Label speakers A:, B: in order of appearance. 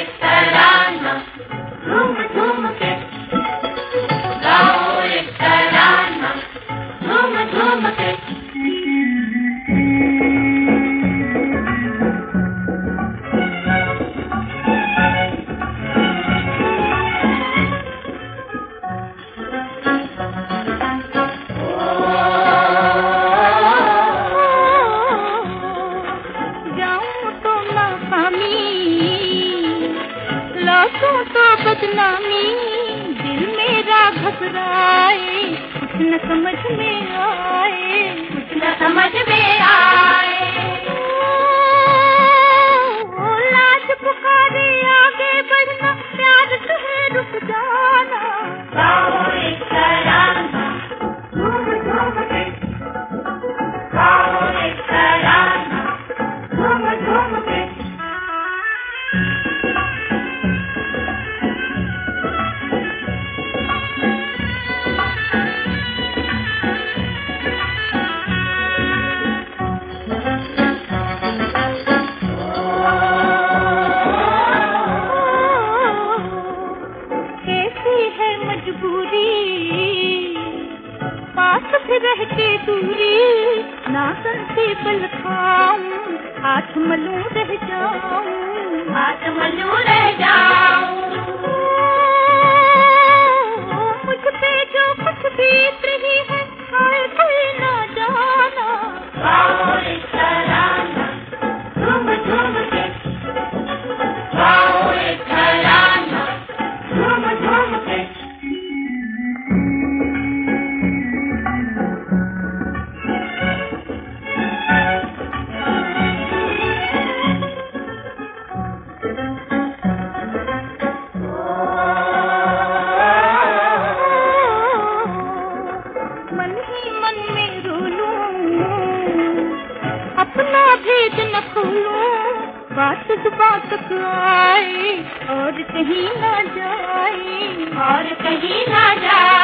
A: It's آنکھوں کا بدنامی دل میرا
B: گھبرائے نہ سمجھ میں آئے کچھ
A: نہ سمجھ میں آئے ساتھ رہ کے دوری نہ سے پل کھاؤں، ہاتھ ملوں رہ جاؤں۔
B: ہاتھ ملوں رہ جاؤں۔
A: نہ بات بات زبان آئے اور کہیں نہ جائے
B: اور کہیں نہ جائے